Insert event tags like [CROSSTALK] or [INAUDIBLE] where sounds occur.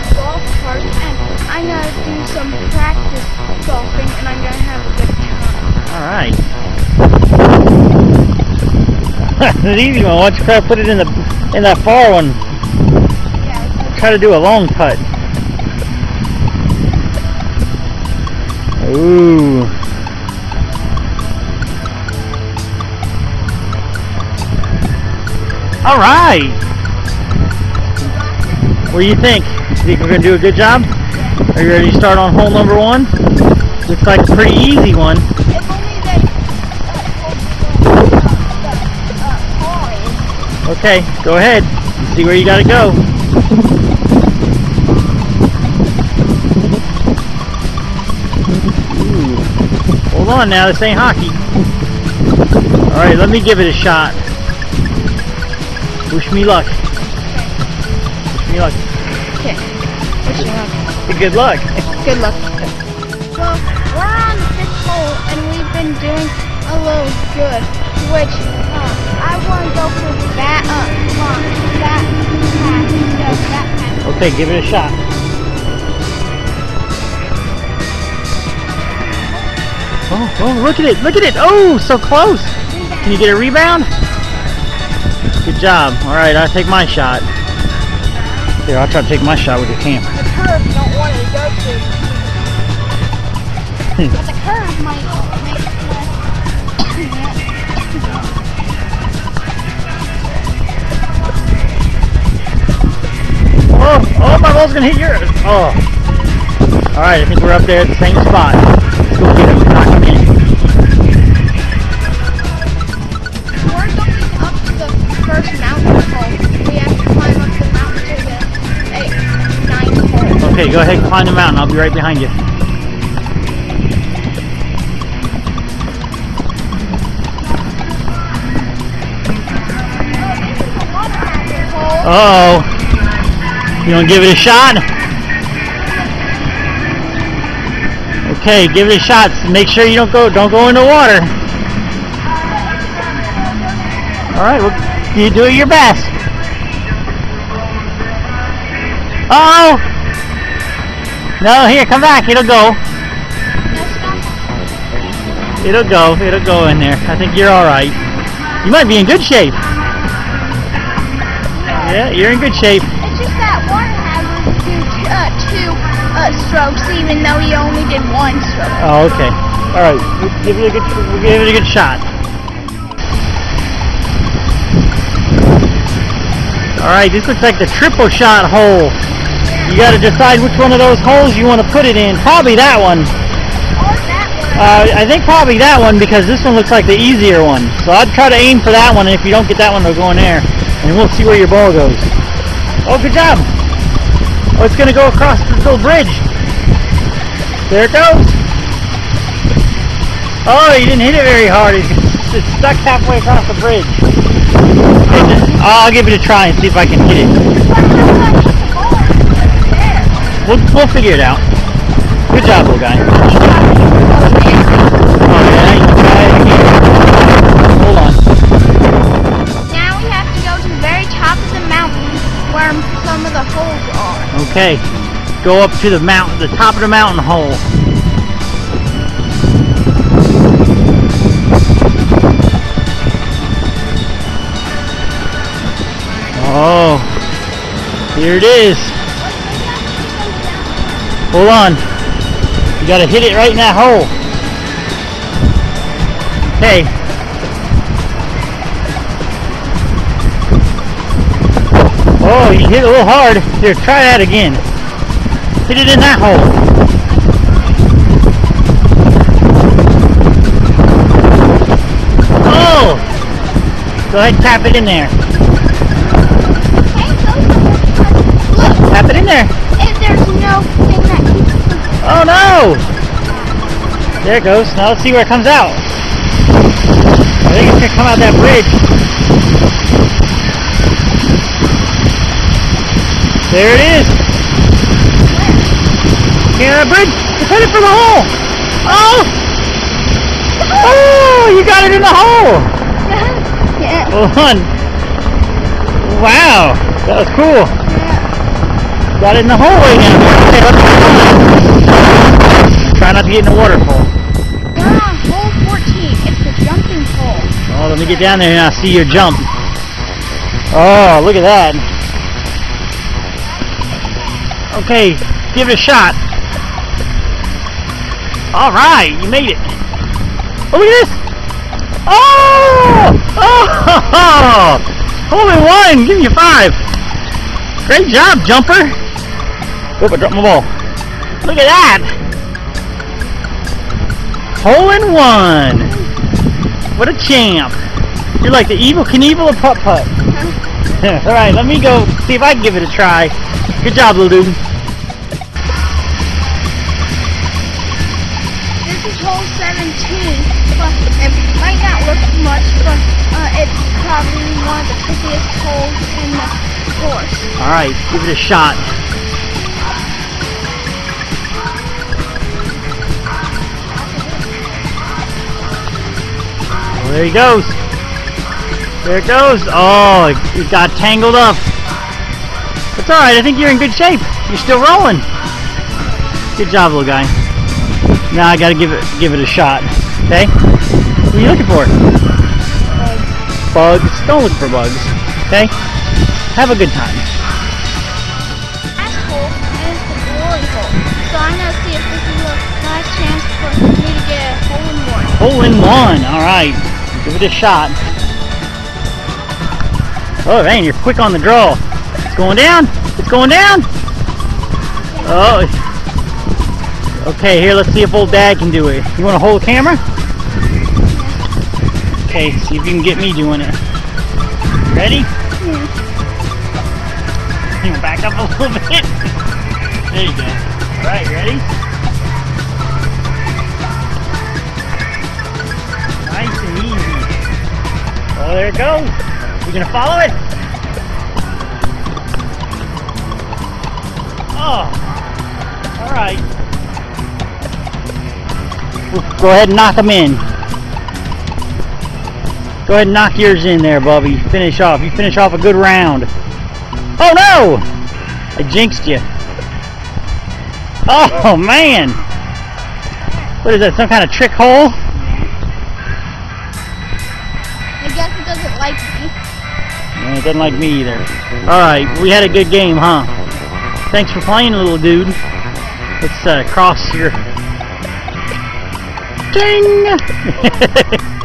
a golf cart and I'm gonna do some practice golfing and I'm gonna have a good time. Alright. That's [LAUGHS] an easy one. Why don't you try to put it in the in that far one? Yeah, Try to do a long putt. Ooh. All right. What do you think? Think we're gonna do a good job? Are you ready to start on hole number one? Looks like a pretty easy one. Okay, go ahead. See where you gotta go. Hold on now, this ain't hockey. Alright, let me give it a shot. Wish me luck. Me luck. Okay. Wish you luck. Good luck. Good luck. Well, we're on the fifth hole and we've been doing a little good, which uh, I want to go for that uh, that instead of that path. Okay, give it a shot. Oh, oh, look at it, look at it. Oh, so close. Can you get a rebound? Good job. All right, I'll take my shot. Here, I'll try to take my shot with the camera. The curve you don't want it to go to. Hmm. but the curve might make it Oh, oh, my ball's gonna hit yours. Oh. All right, I think we're up there at the same spot. Let's go get him. Knock him in. We're going up to the first mountain hole. Okay, go ahead and climb the mountain. I'll be right behind you. Uh oh. You to give it a shot? Okay, give it a shot. Make sure you don't go don't go in the water. All right, well, you do your best. Uh oh. No, here, come back. It'll go. It'll go. It'll go in there. I think you're all right. You might be in good shape. Yeah, you're in good shape. It's just that one do uh, two uh, strokes, even though he only did one stroke. Oh, okay. All right. We'll give it a good. We'll give it a good shot. All right. This looks like the triple shot hole. You got to decide which one of those holes you want to put it in. Probably that one. Uh, I think probably that one because this one looks like the easier one. So I'd try to aim for that one, and if you don't get that one, it'll go in there, and we'll see where your ball goes. Oh, good job! Oh, it's gonna go across this little bridge. There it goes. Oh, you didn't hit it very hard. It's stuck halfway across the bridge. I'll give it a try and see if I can hit it. We'll, we'll figure it out. Good job, little guy. Yeah, you can try it again. Hold on. Now we have to go to the very top of the mountain where some of the holes are. Okay. Go up to the mountain, the top of the mountain hole. Oh, here it is. Hold on. You gotta hit it right in that hole. Hey. Oh, you hit it a little hard. Here, try that again. Hit it in that hole. Oh! Go ahead and tap it in there. Tap it in there. if there's no Oh no! There it goes. Now let's see where it comes out. I think it's gonna come out that bridge. There it is. Here, that bridge. It's headed for the hole. Oh! Oh! You got it in the hole. [LAUGHS] yeah. Hold on. Wow, that was cool. Got it in the hole way down there. Okay, let's Try not to get in the waterfall. We're on hole 14. It's the jumping hole. Oh, let me get down there and I'll see your jump. Oh, look at that. Okay, give it a shot. All right, you made it. Oh, look at this. Oh! Oh! [LAUGHS] Hole in one. Give you five. Great job, jumper. Oop, I dropped my ball. Look at that. Hole in one. What a champ. You're like the Evel Knievel of putt putt. [LAUGHS] All right, let me go see if I can give it a try. Good job, little dude. This is hole 17, but it might not look much, but uh, it's probably one of the trickiest holes in the course. All right, give it a shot. There he goes. There it goes. Oh, it, got tangled up. It's all right. I think you're in good shape. You're still rolling. Good job, little guy. Now I gotta give it give it a shot. Okay? What are you looking for? Bugs. Don't look for bugs. Okay? Have a good time. Is the hole. So I'm to see if this is chance for me to get hole in one. Hole in one. All right. Give it a shot. Oh, man, you're quick on the draw. It's going down. It's going down. Oh. Okay, here, let's see if old dad can do it. You want to hold the camera? Okay, see if you can get me doing it. Ready? You [LAUGHS] back up a little bit. [LAUGHS] There you go. All right, ready? Oh, there it goes. You gonna follow it? Oh. All right. Go ahead and knock them in. Go ahead and knock yours in there, Bubby. Finish off. You finish off a good round. Oh no! I jinxed you. Oh man! What is that? Some kind of trick hole? No, it doesn't like me either. Alright, we had a good game, huh? Thanks for playing, little dude. Let's uh, cross here. [LAUGHS] Ding! [LAUGHS]